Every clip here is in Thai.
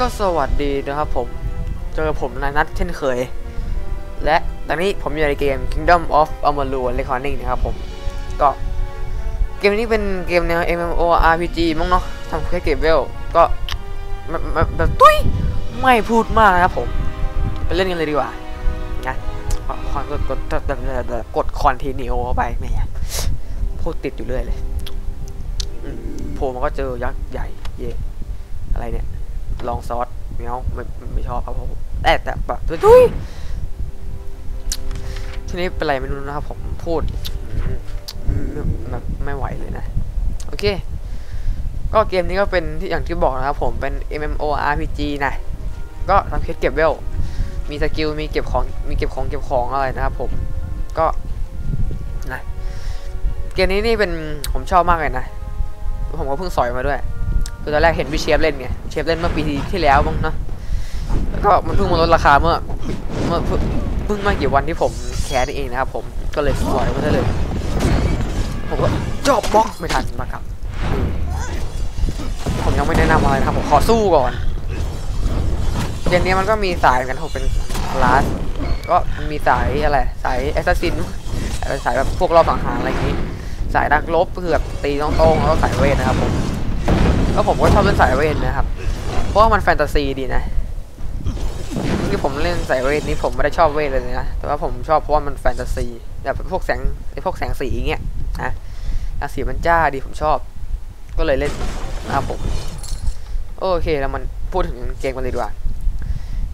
ก็สวัสดีนะครับผม เจอผมนายนัทเช่นเคย และตอนนี้ผมอยู่ในเกม Kingdom of Amalur Reckoning นะครับผม ก็เกมนี้เป็นเกมแนว MMORPG มั้งเนาะทำแค่เก็บเวล ก็แบบตุ้ยไม่พูดมากนะครับผม ไปเล่นกันเลยดีกว่านะขอขอกดกดกดคอนทีนิโอเข้าไปแม่พูดติดอยู่เรื่อยเลยโผล่มาก็เจอยักษ์ใหญ่เย่อะไรเนี่ย ลองซอสเมียวไม่ไม่ไม่ชอบครับผมแต่แต่แบบทุยทีนี้เป็นไรไม่รู้นะครับผมพูดอืมไม่แบบไม่ไหวเลยนะ โอเค ก็เกมนี้ก็เป็นที่อย่างที่บอกนะครับผมเป็น MMORPG นะ ก็ทำเคสเก็บเวล มีสกิล มีเก็บของ มีเก็บของเก็บของอะไรนะครับผม ก็นะ เกมนี้นี่เป็นผมชอบมากเลยนะ ผมก็เพิ่งสอยมาด้วย คือตอนแรกเห็นพี่เชฟเล่นไงเชฟเล่นเมื่อปีที่แล้วมั้งเนาะแล้วก็มันเพิ่งมาลดราคาเมื่อเมื่อเพิ่งไม่กี่วันที่ผมแคสนี่เองนะครับผมก็เลยปล่อยมาซะเลยผมก็จอบบล็อกไม่ทันมาครับผมยังไม่แนะนำอะไรครับผมขอสู้ก่อนเกมนี้มันก็มีสายกันผมเป็นคลาสก็มีสายอะไรสาย assassin สายแบบพวกลอบสังหารอะไรอย่างนี้ สายนักรบคือแบบตีตรงๆแล้วก็สายเวทนะครับผม ก็ผมก็ชอบเล่นสายเวทนะครับ เพราะว่ามันแฟนตาซีดีนะที่ผมเล่นสายเวทนี้ผมไม่ได้ชอบเวทเลยนะ แต่ว่าผมชอบเพราะว่ามันแฟนตาซีแบบพวกแสงไอพวกแสงสีเงี้ยนะแสงสีมันจ้าดีผมชอบ ก็เลยเล่นนะครับผม โอเคแล้วมันพูดถึงเกมกันเลยดีกว่า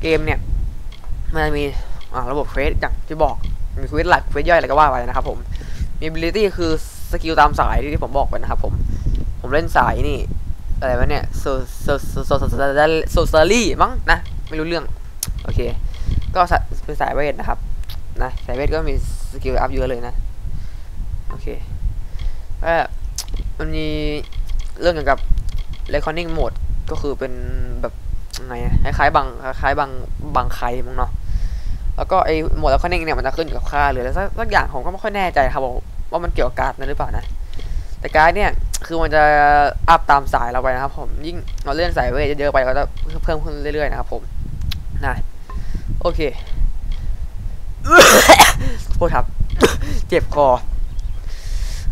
เกมเนี่ย มันมีอ่าระบบ quest อย่างที่บอก มี quest หลัก quest ย่อยอะไรก็ว่าไปนะครับผมมี ability คือ skill ตามสายที่ผมบอกไปนะครับผม ผมเล่นสายนี่ อะไรวะเนี่ยโซโซโซโซโซ sorcery มั้งนะไม่รู้เรื่องโอเค ก็สายเป็นสายเวทนะครับนะสายเวทก็มี skill up เยอะเลยนะโอเคก็มันมีเรื่องเกี่ยวกับ reckoning mode ก็คือเป็นแบบไงคล้ายๆบางคล้ายๆบางบางใครมั้งเนาะแล้วก็ไอ้โหมด reckoning เนี่ยมันจะขึ้นอยู่กับค่าหรืออะไรสักสักอย่างผมก็ไม่ค่อยแน่ใจครับว่ามันเกี่ยวกับการ์ดนั้นหรือเปล่านะ แต่การ์ดเนี่ยคือมันจะ up ตามสายเราไปนะครับ ผมยิ่งเราเล่นสายเวทเยอะๆไปก็จะเพิ่มขึ้นเรื่อยๆนะครับผมนะโอเคโทษครับ เจ็บคอ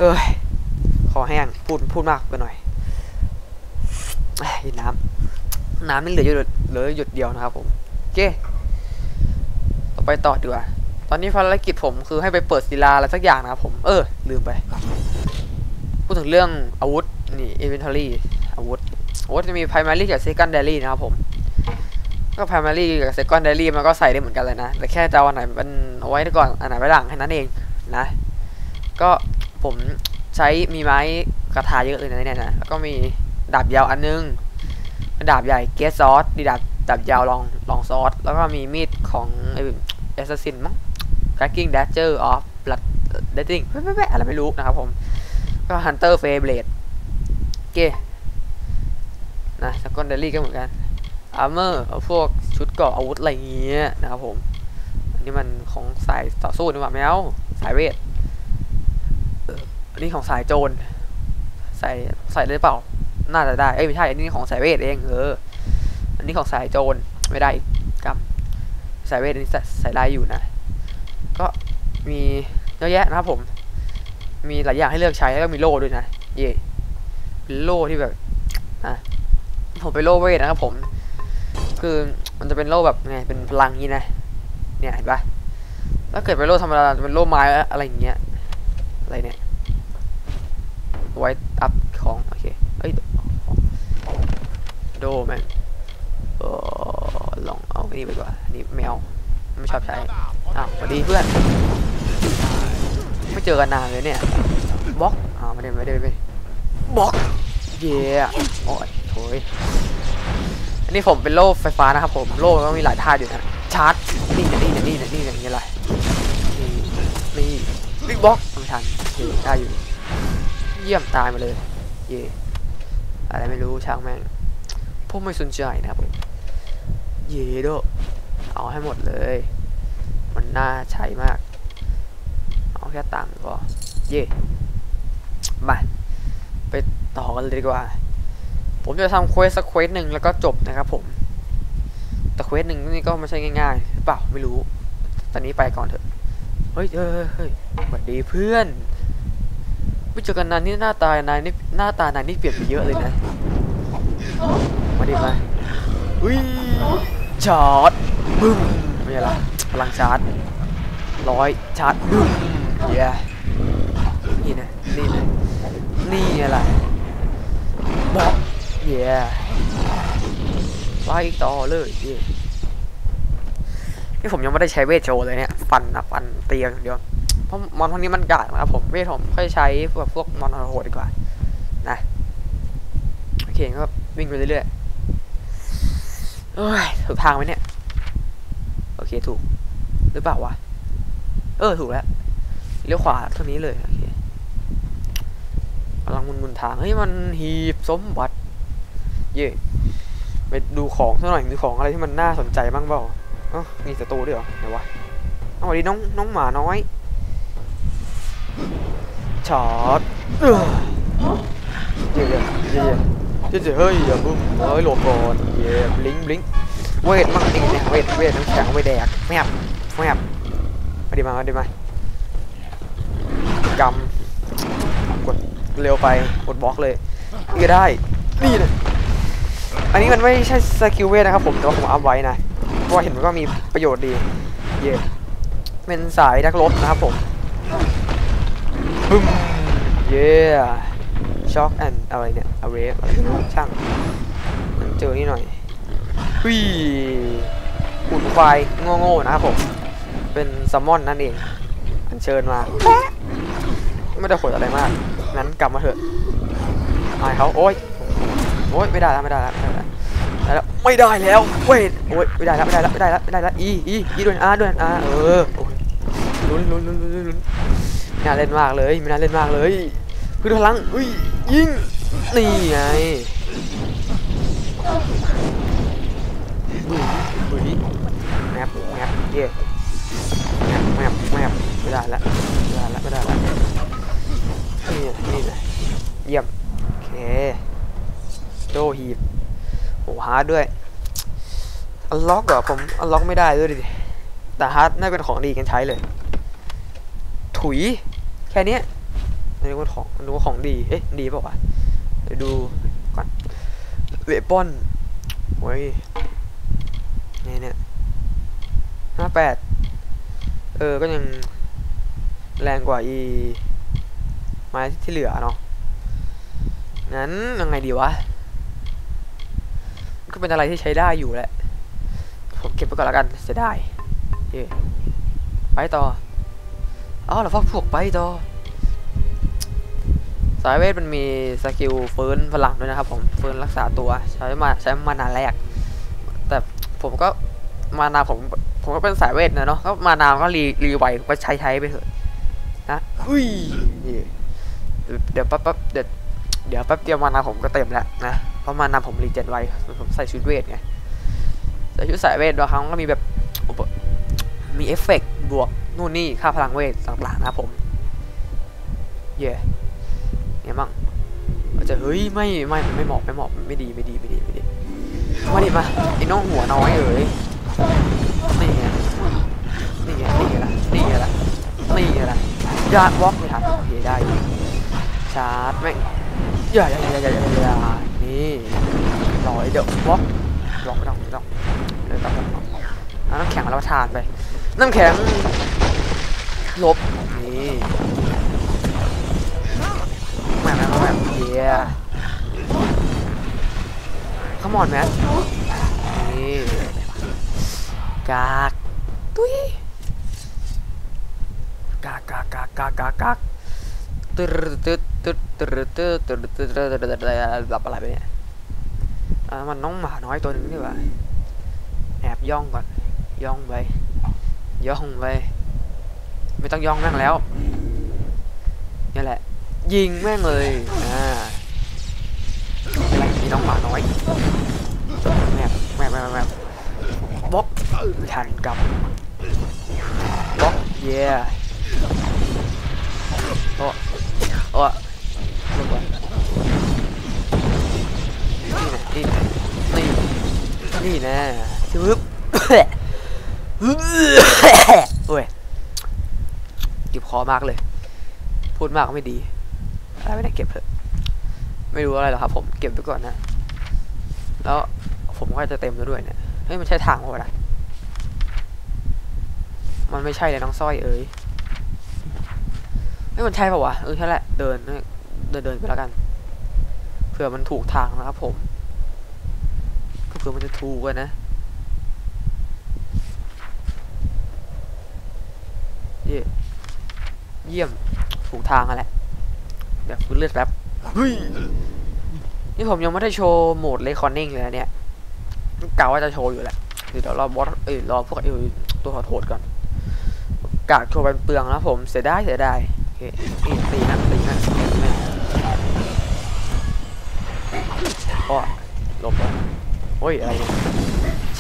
เอ้ยคอแห้งพูดพูดมากไปหน่อยเอ้น้ำน้ำนี่เหลืออยู่เหลือหยุดเดียวนะครับ ผมโอเคต่อไปต่อดีกว่าตอนนี้ภารกิจผมคือให้ไปเปิดศิลาอะไรสักอย่างนะครับผม เออ ลืมไป พูดถึงเรื่องอาวุธนี่ inventory อาวุธอาวุธจะมี primary กับ secondary นะครับผมก็ primary กับ secondary มันก็ใส่ได้เหมือนกันเลยนะแต่แค่จะเอาอันไหนมันเอาไว้ก่อนอันไหนไว้หลังแค่นั้นเองนะก็ผมใช้มีไม้กระทาเยอะเลยนะเนี่ยนะแล้วก็มีดาบยาวอันนึงดาบใหญ่เกสซอสดีดาบดาบยาวลองลองซอสแล้วก็มีมีดของไอ้ assassin มั้ง cracking dagger of blood dating แป๊ะๆอะไรไม่รู้นะครับผม ก็ Hunter f a b l a d e เกนะสกอนเดลี่ก็เหมือนกัน Armor พวกชุดเกราะอาวุธอะไรเงี้ยนะครับผมอันนี้มันของสายต่อสู้นี่หว่าไม่าสายเวทอออันนี้ของสายโจรใส่ใส่ได้เปล่า น่าจะได้ เอ้ยไม่ใช่ อันนี้ของสายเวทเองเออ อันนี้ของสายโจรไม่ได้กับสายเวทอันนี้ใส่ได้อยู่นะ ก็มีเยอะแยะนะครับผม มีหลายอย่างให้เลือกใช้แล้วก็มีโล่ด้วยนะ เย่เป็นโล่ที่แบบอะผมเป็นโล่เวทนะครับผม คือมันจะเป็นโล่แบบไงเป็นพลังนี้นะ เนี่ยเห็นปะถ้าเกิดเป็นโล่ธรรมดาจะเป็นโล่ไม้อะไรอย่างเงี้ยอะไรเนี่ยไว้อัพของโอเคเอ้ยโดแมนเออลองเอาอันนี้ไปดีกว่าอันนี้แมวไม่ชอบใช้อ้าวสวัสดีเพื่อน ไม่เจอกันนานเลยเนี่ยบล็อกอ้าวไม่ได้ไม่ได้ไม่บล็อกเย่โอ้ยโถยอันนี้ผมเป็นโล่ไฟฟ้านะครับผมโล่ก็มีหลายท่าอยู่นะชาร์จนี่นะนี่นะนี่นะนี่นะอย่างเงี้ยไรนี่นี่บิ๊กบล็อกไม่ทันโอเคได้อยู่ เยี่ยมตายมาเลยเย่อะไรไม่รู้ช่างแม่งพวกไม่สนใจนะครับผมเย่โดเอาให้หมดเลย มันน่าใช้มากเอา แค่ตังก็เย่มาไปต่อกันเลยดีกว่า ผมจะทำ quest สัก quest หนึ่งแล้วก็จบนะครับผม แต่ quest หนึ่งนี่ก็ไม่ใช่ง่ายๆหรือเปล่าไม่รู้ ตอนนี้ไปก่อนเถอะ เฮ้ยเฮ้ยเฮ้ยเฮ้ยสวัสดีเพื่อนไม่เจอกันนานนี่หน้าตานายนี่หน้าตานายนี่เปลี่ยนไปเยอะเลยนะ มาดิมาอุ้ยชาร์จบึ้มไม่ใช่ละพลังชาร์จร้อยชาร์จบึ้ม เย้นี่นะนี่นะนี่อะไรบอกเย้ไปต่อเลยเย้นี่ผมยังไม่ได้ใช้เวทโชว์เลยเนี่ยฟันนะฟันเตียงเดียวเพราะมอนพวกนี้มันกากนะครับผมเวทผมค่อยใช้พวกพวกมอนโหดดีกว่านะโอเคก็วิ่งไปเรื่อยๆเอ้ยถูกทางไหมเนี่ยโอเคถูกหรือเปล่าวะเออถูกแล้ว เลี้ยวขวาเท่านี้เลยโอเคกำลังมุนมุนๆทางเฮ้ยมันหีบสมบัติ เย่ไปดูของสักหน่อยดูของอะไรที่มันน่าสนใจบ้างเปล่าอ๋อมีศัตรูด้วยเหรอไหนวะเอาวัสดีน้องน้องหมาน้อยช็อตเอ้อเย่เย่เย่เย่เย่เฮ้ยอย่าบึ้มเฮ้ยหลบก่อนเย่บลิงบลิงเวทมั่งนี่เนี่ยเวทเวทน้ำแข็งเอาไปแดกแมบแมบมาดิมามาดิมา กำกดเร็วไปกดบล็อกเลยนี่ได้ นี่เลยอันนี้มันไม่ใช่สกิลเวทนะครับผมแต่ว่าผมอัพไว้นะเพราะว่าเห็นมันก็มีประโยชน์ดีเย่เป็นสายนักรบนะครับผมบึ้มเย้ช็อกแอนอะไรเนี่ยอเวฟอะไรไม่รู้ช่างมันเจอนี่หน่อยหุยหุ่นควายโง่ๆนะครับผม เป็นซัมมอนนั่นเอง อันเชิญมา ไม่ได้ขดอะไรมาก นั้นกลับมาเถอะอายเขาโอ๊ยโอ๊ยไม่ได้แล้วไม่ได้แล้วไม่ได้แล้วได้แล้วไม่ได้แล้วเวทโอ๊ยไม่ได้แล้วไม่ได้แล้วไม่ได้แล้วไม่ได้แล้วอีอีอีด้วยอาด้วยอาเออโอ้ยลุ้นลุ้นลุ้นลุ้นลุ้นไม่น่าเล่นมากเลยไม่น่าเล่นมากเลยคือพลังอุ้ยยิงนี่ไงบุยบุยแมปแมปเย่แมปแมปแมปไม่ได้ละไม่ได้ละไม่ได้ละนี่นี่เลยเยี่ยมโอเค โดฮีบโอฮาร์ดด้วยอันล็อกเหรอผมอันล็อกไม่ได้ด้วยดิ แต่ฮาร์ดน่าเป็นของดีกันใช้เลย ถุย แค่นี้นนึกว่าของมันนึกว่าของดี เอ๊ะ ดีเปล่าวะเดี๋ยวดูก่อนเวปอนโอ้ยนี่เนี่ยห้าแปดเออ ก็ยังแรงกว่าอีไม้ที่เหลือเนาะงั้นยังไงดีวะ ก็เป็นอะไรที่ใช้ได้อยู่แหละ ผมเก็บไปก่อนล้วกันจะได้เย้ไปต่ออ๋อเราฟักพวกไปต่อ สายเวทมันมีสกิลฟื้นพลังด้วยนะครับ ผมฟื้นรักษาตัวใช้มาใช้มานานแรก แต่ผมก็ mana ผมผมก็เป็นสายเวทนะเนาะก็ mana ก็รีรีไวก็ใช้ใช้ไปเถอะนะอุ้ยเดี๋ยวแป๊บแป๊บเดี๋ยวเดี๋ยวแป๊บเดียว mana ผมก็เต็มแล้วนะ เพราะ mana ผม regen ไว้ผมใส่ชุดเวทไงใส่ชุดสายเวทบางครั้งก็มีแบบมีเอฟเฟกต์บวกนู่นนี่ค่าพลังเวทต่างๆนะผม เย่เนี่ยมั่งเราจะเฮ้ยไม่ไม่ไม่เหมาะไม่เหมาะไม่ดีไม่ดีไม่ดีไม่ดีมาดิมาไอ้น้องหัวน้อยเอ๋ยนี่ไงนี่ไงนี่ไงล่ะนี่ไงล่ะนี่ไงละยาดวอล์กไม่ทันโอเคได้ชาร์จแม่งอย่าอย่าอย่าอย่าอย่าอย่านี่ ลอยเดี๋ยววอล์กลองไม่ต้องไม่ต้องเลยต้องต้องเอาน้ำแข็งมารับประทานไป น้ำแข็งลบนี่แหม่แหม่แหม่เยียขมอนแมสนี่กากตุ้ยกากกากกากกากกากกากตึ๊ดตึ๊ด ตึ๊ดตึ๊ดตึ๊ดตึ๊ดตึ๊ดตึ๊ดตึ๊ดตึ๊ดตึ๊ดแบอะไรไปเนี่ยอ่ามันน้องหมาน้อยตัวนึงนี่หว่าแอบย่องก่อน ย่องไป ย่องไป ไม่ต้องย่องแม่งแล้วนี่แหละ ยิงแม่งเลย อ่าอะไรมีน้องหมาน้อยแมบแมบแมบแมบบล็อกทันกับบล็อกเย่โอ้โอ้ นี่นะนี่นะนี่นี่นะซึบโอ้ยเก็บคอมากเลย พูดมากก็ไม่ดีอะไรไม่ได้เก็บเถอะไม่รู้อะไรหรอกครับผมเก็บไปก่อนนะ แล้วผมก็จะเต็มแล้วด้วยเนี่ยเฮ้ยมันใช่ทางวะนะมันไม่ใช่เลยน้องสร้อยเอ้ยเฮ้ยมันใช่ปะวะเออใช่แหละเดินเดินเดินไปแล้วกันเผื่อมันถูกทางนะครับผม ก็เผื่อมันจะถูกกันนะเย่เยี่ยมถูกทางอะแหละเดี๋ยวฟื้นเลือดแป๊บเฮ้ยนี่ผมยังไม่ได้โชว์โหมดเลคอนนิ่งเลยนะเนี่ยกะว่าจะโชว์อยู่แหละเดี๋ยวรอบอสเอ้ยรอพวกไอ้ตัวโหดก่อนกะโชว์เป็นเปลืองนะผมเสียดายเสียดายโอเคนี่ตีนะตีนะก็หลบแล้ว โอ้ยอะไร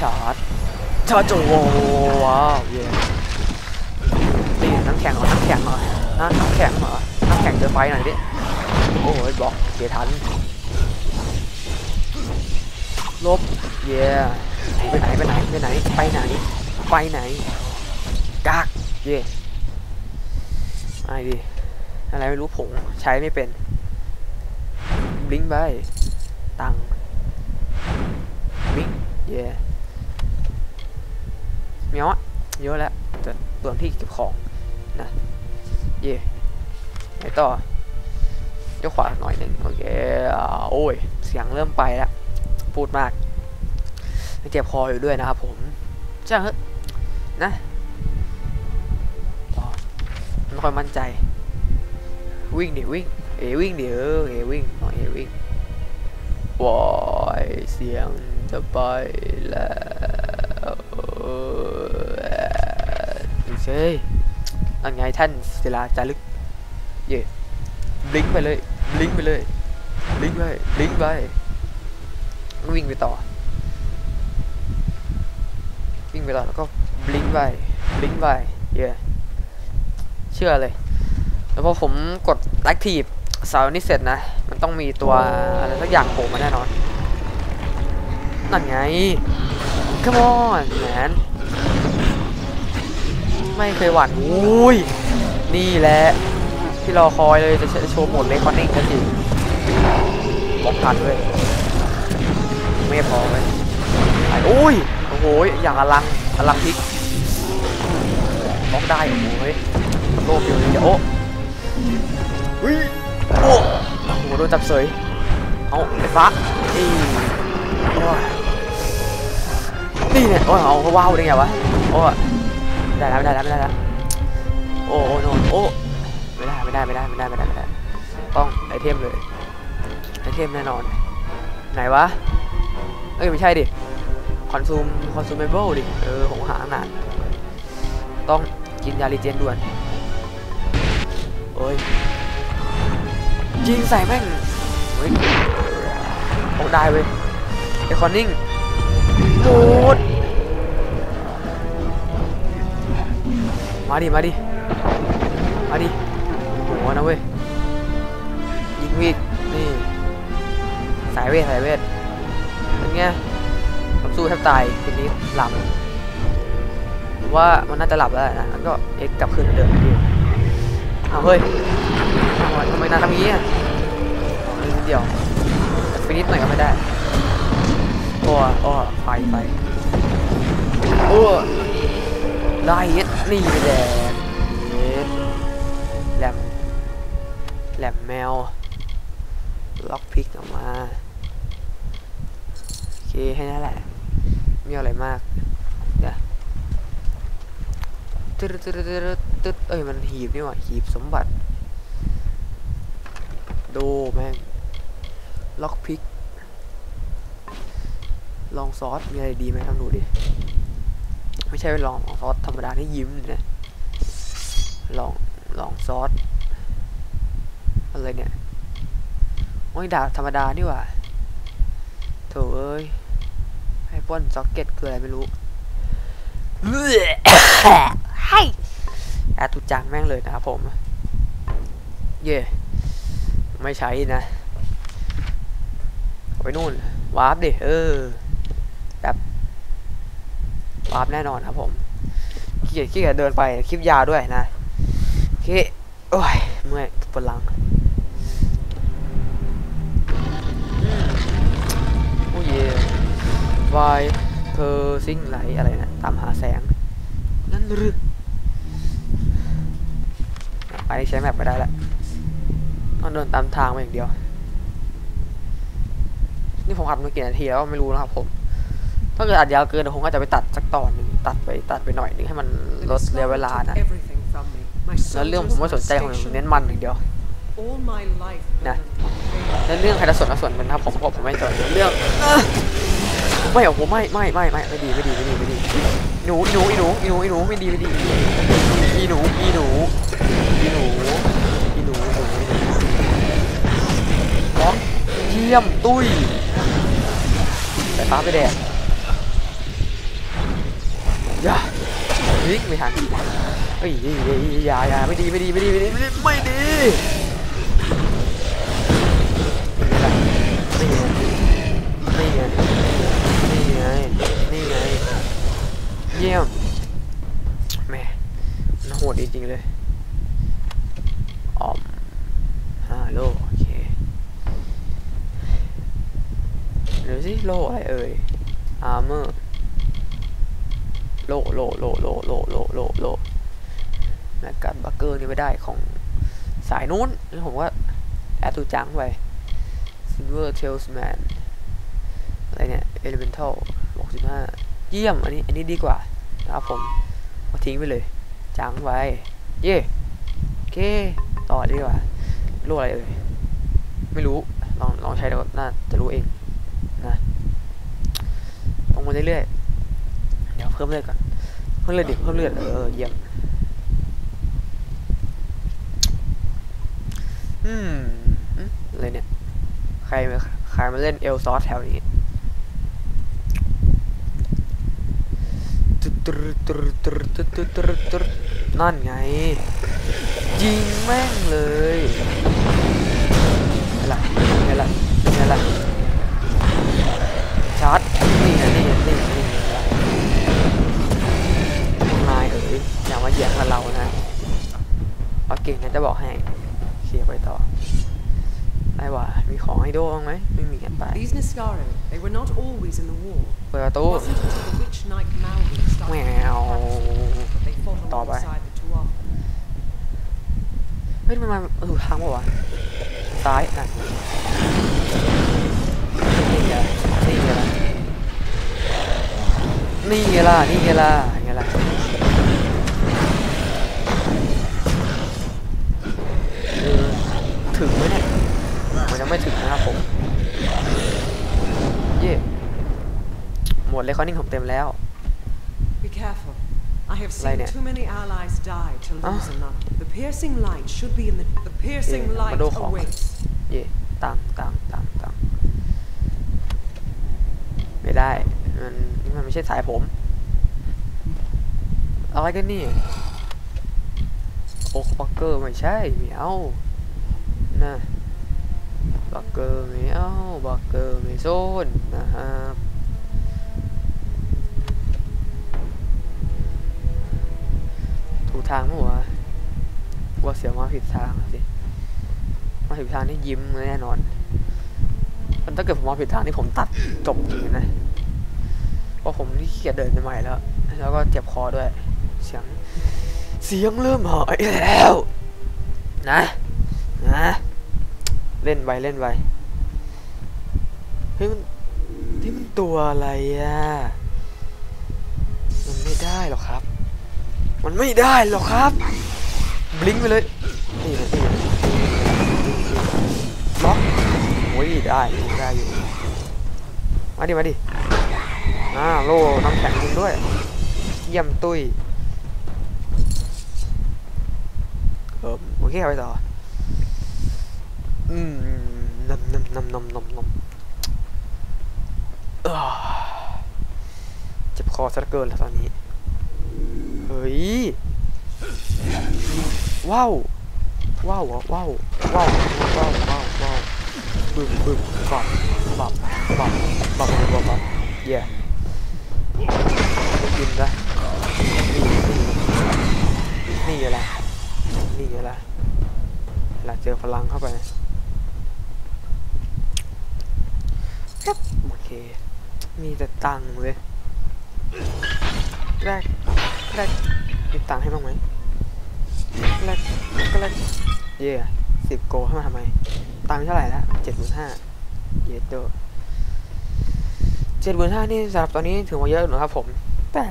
ชาร์จชาร์จโจว้าวเย้ตีน้ำแข็งเหรอน้ำแข็งเหรอน้ำแข็งเหรอน้ำแข็งเจอไฟหน่อยดิโอ้ยบล็อกเกียทันลบเย่ไปไหนไปไหนไปไหนไปไหนไปไหนกากเย่ไอ้ดิอะไรไม่รู้ผงใช้ไม่เป็น บลิงไปตังบลิง เย่เมียวอะเยอะแล้วแต่เปลืองที่เก็บของนะเย่ไปต่อยกขวาหน่อยหนึ่งโอเคโอ้ยเสียงเริ่มไปแล้วพูดมากเจ็บคออยู่ด้วยนะครับผมจ้าเฮ้นะต่อไม่ค่อยมั่นใจ วิ่งดิวิ่งเอวิ่งดิเออเอวิ่งอ๋อเอวิ่งวายเสียง จะไปแล้วดูสิอันไงท่านศิลาจารึก เย่บลิงไปเลยบลิงไปเลยบลิงไปบลิงไปวิ่งไปต่อ วิ่งไปต่อแล้วก็บลิงไปบลิงไปเย่เชื่อเลย แล้วพอผมกด active เสาร์นี้เสร็จนะ มันต้องมีตัวอะไรสักอย่างโผล่มาแน่นอน นั่นไง come on man ไม่เคยหวั่นอุ้ย นี่แหละ ที่รอคอยเลยจะโชว์หมดเลยคอนนิ่งกันทีบล็อกทันเลยไม่พอเลยอ้โอ้ย โอ้โหอย่างอลังอลังพิกบล็อกได้โอ้โหเฮ้ยโลฟิวเลยเดี๋ยโอ้อุ้ยโอ้โหโดนจับเสยเอาไฟฟ้านี่โอ้ย นี่เนี่ย โอ้ยเอาว้าวได้ไงวะ โอ้ไม่ได้แล้วไม่ได้แล้วไม่ได้แล้วโอ้ oh no โอ้ไม่ได้ไม่ได้ไม่ได้ไม่ได้ไม่ได้ไม่ได้ ต้อง item เลย item แน่นอน ไหนวะ เอ้ยไม่ใช่ดิ consume consumable ดิ เออของหาหนาต้องกินยา regen ด่วนโอ้ยยิงใส่แม่งเฮ้ยโอ้ได้เว้ยไอคอนนิ่ง โดดมาดิ มาดิ มาดิโหนะเว้ย ยิงวิกนี่ สายเวท สายเวท เป็นไงผมสู้แทบตายทีนี้หลับผมว่ามันน่าจะหลับแล้วนะก็เอ็กกลับคืนเดิมดีอ้าวเฮ้ยทำไมนานทำอย่างนี้อะนิดเดียวแต่ฟินิชหน่อยก็ไม่ได้ อ้โอ้ไฟไฟโอ้ได้เย็ดนี่ไปแดงเย็ดแหลมแหลมแมว ล็อกพิกออกมาโอเคแค่นั้นแหละไม่เอาอะไรมากเดี๋ยวตึ๊ดตึ๊ดตึ๊ดตึ๊ดเอ้ยมันหีบนี่หว่าหีบสมบัติดูแม่งล็อกพิก ลองซอสมีอะไรดีไหมลองดูดิไม่ใช่ลองซอสธรรมดาที่ยิ้มนะลองลองซอสอะไรเนี่ยโอ้ยดาบธรรมดานี่หว่าโถเอ้ยweapon socket คืออะไรไม่รู้ให้ add to junk แม่งเลยนะครับผม เย่ไม่ใช้นะไปนู่น warp ดิ เออแบบ warp แน่นอนครับผมขี้เกียจขี้เกียจเดินไปคลิปยาวด้วยนะโอเคโอ้ยเมื่อยปวดหลังอืมโอ้ยวายเธอซิ่งไหลอะไรนะตามหาแสง นั่นหรือไปใช้แมปไม่ได้แล้วต้องเดินตามทางมาอย่างเดียว นี่ผมอัดมากี่นาทีแล้วไม่รู้นะครับผม ถ้าเกิดอัดยาวเกินเดี๋ยวผมก็จะไปตัดสักตอนหนึ่งตัดไปตัดไปหน่อยหนึงให้มันลดระยะเวลานะแล้วเรื่องผมไม่สนใจผมเน้นมันอย่างเดียวนะแล้วเรื่องใครจะสนก็ส่วนมันนะครับผมผมผมไม่สนเรื่องเอ้อไม่เอาผมไม่ไม่ไม่ไม่ไม่ดีไม่ดีไม่ดีไม่ดีหนูหนูอีหนูอีหนูอีหนูไม่ดีไม่ดีอีหนูอีหนูอีหนูอีหนูหนูหนูล็อกเยี่ยมตุ้ยสายฟ้าไปแดด อย่าวิ่งไม่ทันเฮ้ยอย่าอย่าไม่ดีไม่ดีไม่ดีไม่ดีไม่ดีไม่ดีนี่ไงนี่ไงนี่ไงเยี่ยมแม่นโหดจริงๆเลยออมฮัลโหลโอเคเดี๋ยวสิโลอะไรเอ่ยอาร์เมอร์ โลโลโลโลโลโลโลแมกกัดบักเกอร์นี่ไม่ได้ของสายนู้นนี่ผมว่าแอดตูจังไป Silver Talisman อะไรเนี่ย Elemental 65 เยี่ยม อันนี้อันนี้ดีกว่านะครับผมเอาทิ้งไปเลยจังไว้ เย่โอเค ต่อดีกว่ารู้อะไรเอ่ยไม่รู้ ลองลองใช้แล้วน่าจะรู้เองนะลงมาเรื่อยๆ เดี๋ยวเพิ่มเลือดก่อน พิ่มเลือดดิเพิ่มเลือดเออเยี่ยมอืมอะไรเนี่ย ใครมาใครมาเล่นเอลซอสแถวนี้นั่นไง ยิงแม่งเลยอะไรอะไรอะไรชาร์จนี่นี่นี่ อ๋ยอย่ามาเหยียบกับเรานะเอาเก่งนะจะบอกให้เคลียร์ไปต่อได้ว่ามีของให้โดบ้างไหมไม่มีกันไป These Niskaro, they were not always in the war. เปิดประตู It wasn't until the witch knight Malvin แม started ว that they fought ต่อไป alongside the Tuatha. เฮ้ยมันมาเออทางปะวะซ้ายนั่นนี่ไงนี่ไงล่ะนี่ไงล่ะนี่ไงล่ะ ถึงไหมเนี่ยมันยังไม่ถึงนะครับผมเย่หมดเลยคอนนิ่งผมเต็มแล้ว Be careful. I have Lay seen down. too many allies die to Ah. lose another. The piercing light should be in the. The piercing Yeah, light madoka. awaits. เย่ตังตังตังตังไม่ได้ มันนี่มันไม่ใช่สายผม อะไรกันนี่โอ๊กบักเกอร์ไม่ใช่ไม่เอา นะบักเกอร์ไม่เอาบักเกอร์ไม่โซนนะครับถูกทางมั้วะว่าเสียมาผิดทางสิมาผิดทางนี่ยิ้มแน่นอนมันถ้าเกิดผมมาผิดทางนี่ผมตัดจบจริงนะเพราะผมนี่เกียจเดินใหม่แล้ว แล้วก็เจ็บคอด้วย เสียง เสียงเริ่มหายแล้ว นะ นะ เล่นไปเล่นไปเฮ้ยมันที่มันตัวอะไรอะมันไม่ได้หรอกครับ มันไม่ได้หรอกครับ บลิงไปเลยนี่นะนี่ล็อกโอ้ยได้อยู่ได้อยู่มาดิมาดิอ่าโล่น้ำแข็งจริงด้วยเยี่ยมตุ้ยเออโอเคไปต่อ อืมนำนำนำนำนำนำเอ้อเจ็บคอซะเกินแล้วตอนนี้ เฮ้ย ว้าวว้าวว้าวว้าวว้าวว้าวว้าวบึ้มบึ้มบับบับบับบับบับบับเย่บินซะนี่นี่นี่อะไรนี่อะไรเวลาเจอพลังเข้าไปครับโอเค มีแต่ตังค์เลย แรก แรกมีตังค์ให้บ้างไหมแรกก็แรกเย่สิบโกให้มาทำไม ตังค์เท่าไหร่ละเจ็ดหมื่นห้าเยดโดเจ็ดหมื่นห้านี่สำหรับตอนนี้ถือว่าเยอะอยู่นะครับผม แต่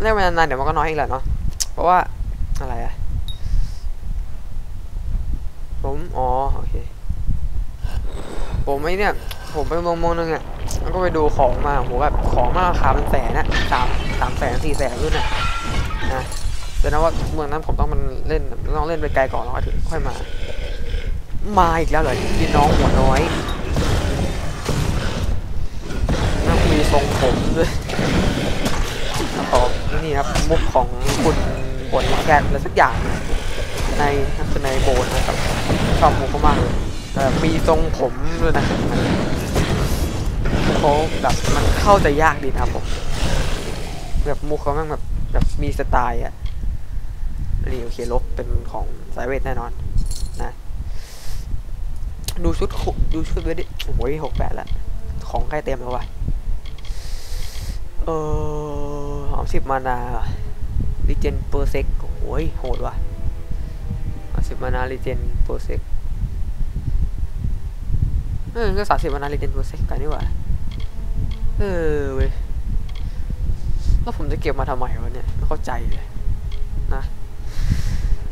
เล่นไปนานๆเดี๋ยวมันก็น้อยอีกแหละเนาะ เพราะว่าอะไรอะผม อ๋อ โอเค ผมไอ้เนี่ย ผมไปมองมองนึงอะแล้วก็ไปดูของมาโหแบบของมาราคาเป็นแสนนะสามสามแสนสี่แสนรุ่นน่ะนะแต่นะว่าเมืองนั้นผมต้องมันเล่นต้องเล่นไปไกลก่อนแล้วถึงค่อยมา มาอีกแล้วเหรอพี่น้องหัวน้อยนั่งมีทรงผมด้วยขอนี่ครับมุกของคุณบนแกนอะไรสักอย่างในนั่นคือในโบนนะครับชอบมุกเขามากเลยแต่มีทรงผมด้วยนะ เขาแบบมันเข้าใจยากดีนะครับผมแบบมุกเขาแม่งแบบแบบมีสไตล์อะนี่โอเค robe เป็นของสายเวทแน่นอนนะดูชุดดูชุดไว้ดิโอ้ยหกแปดละของใกล้เต็มแล้ววะเออสามสิบ mana regen per sec โอ้ยโหดว่ะสามสิบ mana regen per secเออก็สามสิบมานาลิเจนเปอร์เซกกันนี่หว่า เออเว้ยแล้วผมจะเก็บมาทำไมวะเนี่ยไม่เข้าใจเลยนะ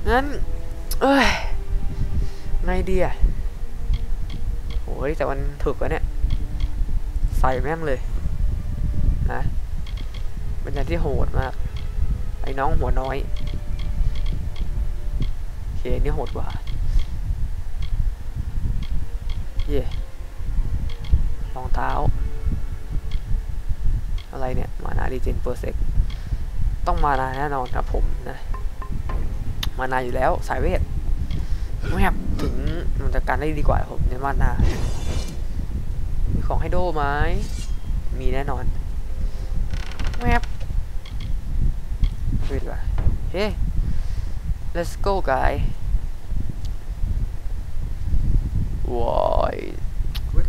งั้นเอ้ยไงดีอะโอ้ยแต่มันถูกแล้วเนี่ย ใส่แม่งเลยนะเป็นอย่างที่โหดมาก ไอ้น้องหัวน้อยโอเคอันนี่โหดกว่า เย่รองเท้า อะไรเนี่ย มานาดีเจนเปอร์เซกต้องมานาแน่นอนครับผมนะ มานาอยู่แล้วสายเวทแมบถึงมันจะการได้ดีกว่าผมในมานา มีของให้โดไหมมีแน่นอนแมบดูดีกว่าเฮ้ let's go guy ว้า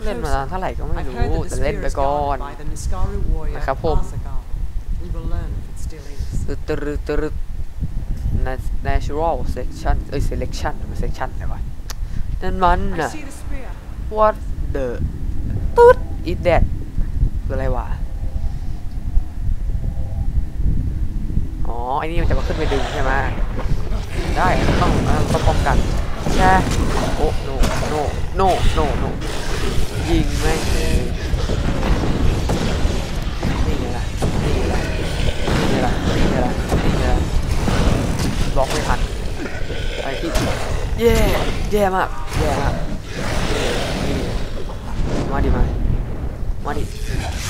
เล่นมา closer. เท่าไหร่ก็ไม่ I've รู้ heard that แต่ the เล่น spear ไป is ก่อน guarded by the Niskaru warrior นะครับผม Asagal. We will learn if it still is. ตึ๊ดตึ๊ดตึ๊ด Nat- natural section เอ้ย selection มัน section อะไรวะนั่นมัน I น่ะ see the spear. what the ตุ๊ด is that คืออะไรวะอ๋อไอ้นี่มันจะมาขึ้นไปดึงใช่ไหมได้ต้องต้องป้องกันแช่โอ้โนโนโนโนโน ยิงแม่งนี่ไงล่ะนี่ไงล่ะนี่ไงล่ะนี่ไงล่ะนี่ไงล่ะบล็อกไม่ทันไอ้ที่แย่แย่มากแย่มากนี่มาดิมามาดิ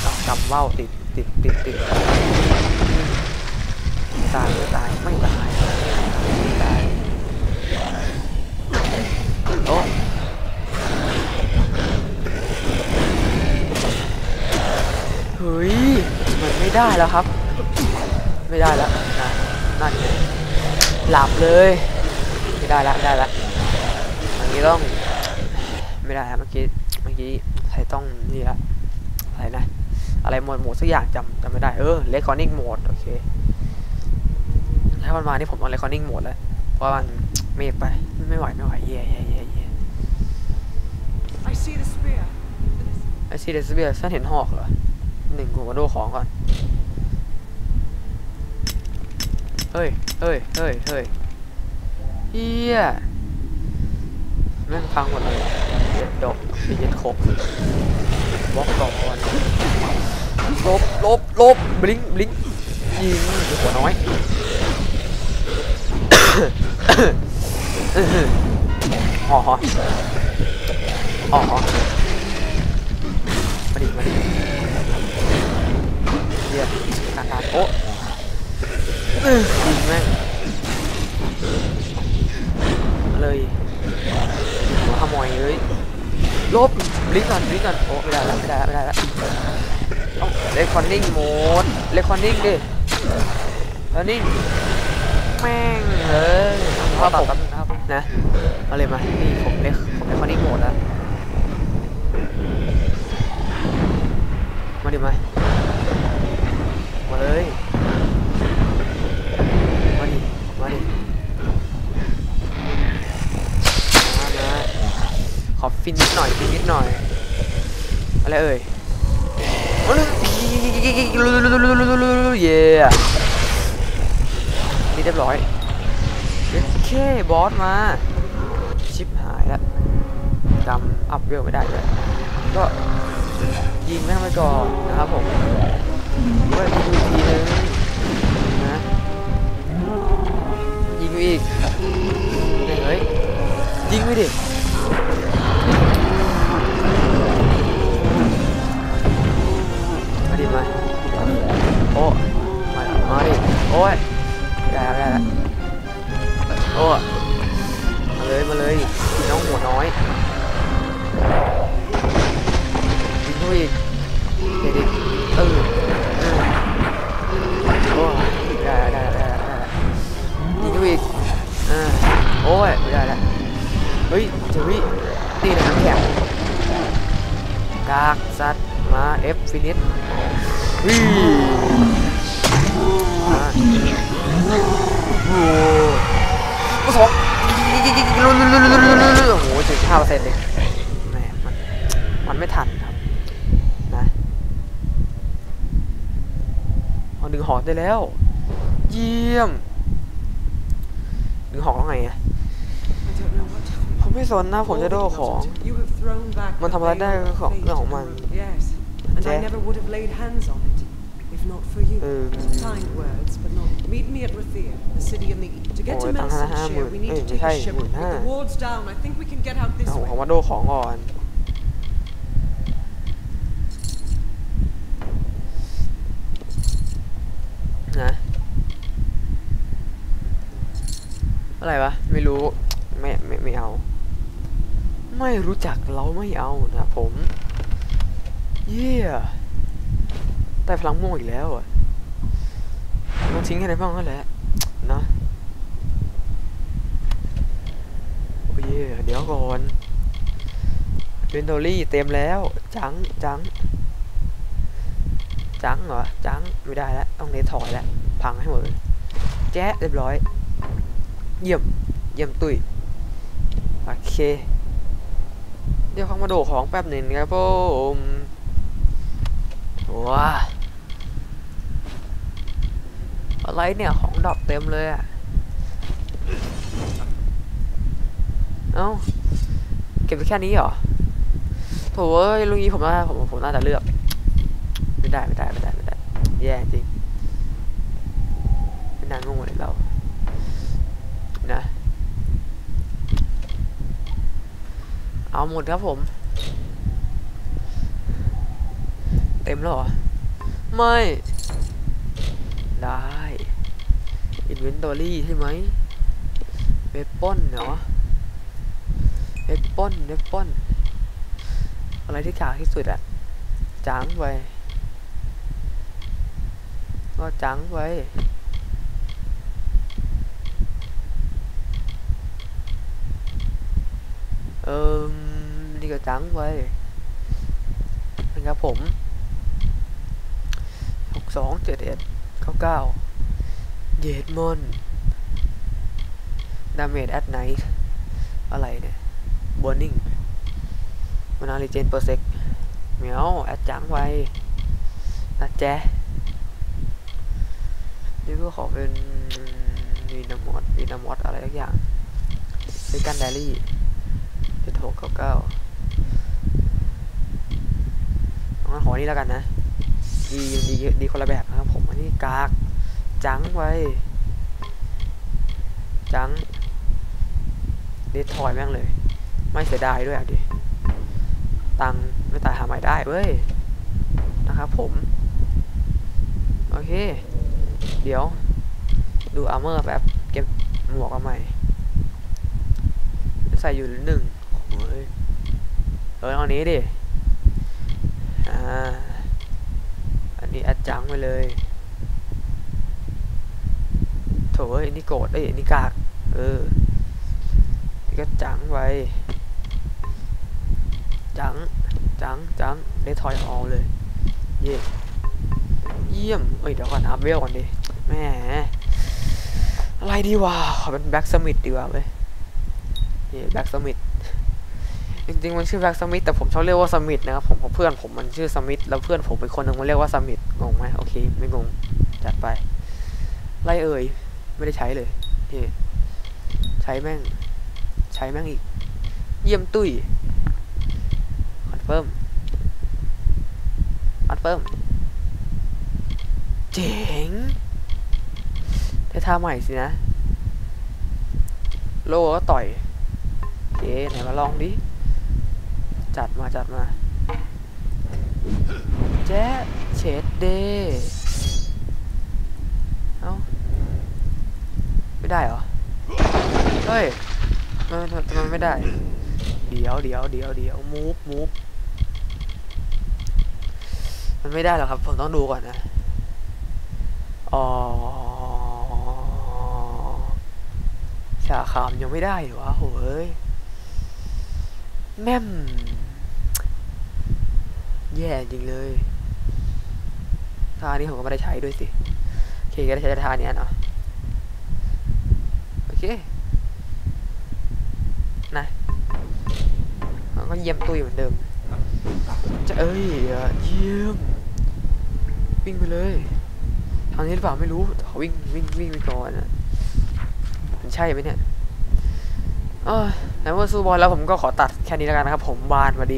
เอากำว่าวติดติดติดติดตายไม่ตายไม่ตายไม่ตายโอ้เฮ้ยมันไม่ได้แล้วครับ ไม่ได้แล้วนะนั่นไงหลับเลยไม่ได้ละไม่ได้ละอันนี้ต้อง ไม่ได้ครับเมื่อกี้เมื่อกี้ใครต้องนี่ละอะไรนะอะไรโหมดโหมดสักอย่างจำจำไม่ได้เออ recording mode โอเคถ้ามันมานี่ผมต้อง recording mode แล้วเพราะมันเมฆไปไม่ไหวไม่ไหวเย่เย่เย่เย่ I see the spear. ไอซีเดสเบียฉันเห็นหอกเหรอ หนึ่งผมมาดูของก่อน เฮ้ย เฮ้ย เฮ้ย เฮ้ยเฮียแม่งพังหมดเลยเย็ดดอกเย็ดโคกบล็อกก่อนลบลบลบบลิงบลิงยิงหัวน้อยอ๋ออ๋อมาดิมาดิ เยี่ยมการการโอ้อื้อยิงแม่งมาเลยหัวขโมยเลยลบลิงก์ก่อนลิงก์ก่อนโอ้ไม่ได้แล้วไม่ได้แล้วไม่ได้แล้วต้องเลคคอนนิ่งโหมดเลคคอนนิ่งดิแล้วนี่แม่งเออพอตัดแป๊บนึงนะครับนะเอาเลยมานี่ผมเล็กผมเล็กคนนี้โหมดแล้วมาดิมา มาเลย มาดิ มาดิ มามาขอฟินนิดหน่อยฟินนิดหน่อย อะไรเอ่ยโอ้ยเย้นี่เรียบร้อยโอเคบอสมา ชิปหายแล้วจำอัพเวลไม่ได้เลยก็ยิงแม่งไปก่อนนะครับผม ก็ยิงอีกทีนึงนะยิงอีกเฮ้ยยิงไปดิ แล้ว เยี่ยมดึงหอกแล้วไงอะ I don't know what to ผมไม่สนนะผมจะโดของ You have thrown back มัน the ทำอะไรได้ veil of ของ fate เรื่องของมัน Yes, and I Jack. never would have laid hands on it if not for you. Um, Kind words, but not. Meet me at Rathir, the city in the east. To get Oh, to it's on the Melsonshire, we need hammer. to Eh, take a hey, ship. hey, With hey. the wards down, I think we can get out this เอาผม way. มาโดของก่อน นะ อะไรวะไม่รู้ไม่ไม่ไม่เอา ไม่รู้จักเราไม่เอานะผม เยี่ยแต่พลังม่วงอีกแล้วอะต้องทิ้งให้ในบ้างนั่นแหละนะโอ้ยเดี๋ยวก่อนเบนโทลี่เต็มแล้ว จังจังจังเหรอจังไม่ได้แล้วต้องเนถอยแล้วพังให้หมดเลยแจ๊ะเรียบร้อย เยี่ยม เยี่ยมตุยโอเค เดี๋ยวเข้ามาดูของแป๊บหนึ่งครับผมว้าอะไรเนี่ย ของดรอปเต็มเลยอะเอ้า เก็บไปแค่นี้เหรอโถเอ้ยลุงนี้ผมน่าผมผมน่าจะเลือก ไม่ได้ไม่ได้ไม่ได้ไม่ได้แย่จริง ไม่น่างงเลยเรา นะ เอาหมดครับผม เต็มแล้วหรอ ไม่ ได้ Inventory ใช่ไหมเวปอนเนาะเวปอนเวปอนอะไรที่กากที่สุดอะจังไปก็จังไป เออนี่ก็จังไปนะครับผมหกสองเจ็ดเอ็ดเก้าเก้าเยดมอนดาเมจแอดไนท์อะไรเนี่ยบอร์นิ่งมานาลิเจนเปอร์เซกเหมียวแอดจังไว้นะแจ๊นี่ก็ขอเป็นวีนามอดวีนามอดอะไรสักอย่างเซกันไดรี่ หกเก้าเก้างั้นขอนี่แล้วกันนะ ดีดีดีคนละแบบนะครับผม อันนี้กาก จังไว้ จังเดททอยแม่งเลย ไม่เสียดายด้วยอะดิ ตังไม่ตายหาใหม่ได้เว้ย นะครับผม โอเค เดี๋ยว ดูอาร์เมอร์แป๊บเก็บหมวกมาใหม่ใส่อยู่หนึ่ง เออเอานี้ดิ อ่า อันนี้แอดจังไปเลย โถเอ้ยนี่โกรธเอ้ยนี่กาก เออ นี่ก็จังไว้จัง จัง จัง ได้ทอยออลเลย เย่เยี่ยม เอ้ยเดี๋ยวก่อนอัพเวลก่อนดิ แหม อะไรดีวะ ขอเป็นแบ็กสมิธดีกว่าเว้ยเย่ blacksmith จริงๆมันชื่อ blacksmith แต่ผมชอบเรียกว่าสมิธนะครับผมเพราะเพื่อนผมมันชื่อสมิธแล้วเพื่อนผมเป็นคนหนึ่งมันเรียกว่าสมิธงงไหมโอเคไม่งงจัดไปไล่เอ่ยไม่ได้ใช้เลยเย่ใช้แม่ง ใช้แม่งอีก เยี่ยมตุ้ย confirm confirm เจ๋งได้ท่าใหม่สินะ โลก็ต่อยโอเคไหนมาลองดิ จัดมาจัดมา แจ๊เฉดเดเอ้า ไม่ได้เหรอ เฮ้ยทำไมทำไมไม่ได้ เดี๋ยวเดี๋ยวเดี๋ยวเดี๋ยวมูฟมูฟมันไม่ได้หรอกครับ ผมต้องดูก่อนนะ อ๋อสาขามยังไม่ได้เหรอวะโหยแม่ม แย่จริงเลยท่านี้ผมก็ไม่ได้ใช้ด้วยสิ โอเค ก็ได้ใช้ท่านี้เนาะ โอเค นะแล้วก็เยี่ยมตุ้ยเหมือนเดิม จะเอ้ยเยี่ยม วิ่งไปเลยทางนี้หรือเปล่าไม่รู้ขอวิ่งวิ่งวิ่งไปก่อนนะมันใช่ไหมเนี่ยเออแล้วเมื่อสู้บอลแล้วผมก็ขอตัดแค่นี้แล้วกันนะครับ ผมบานมาดี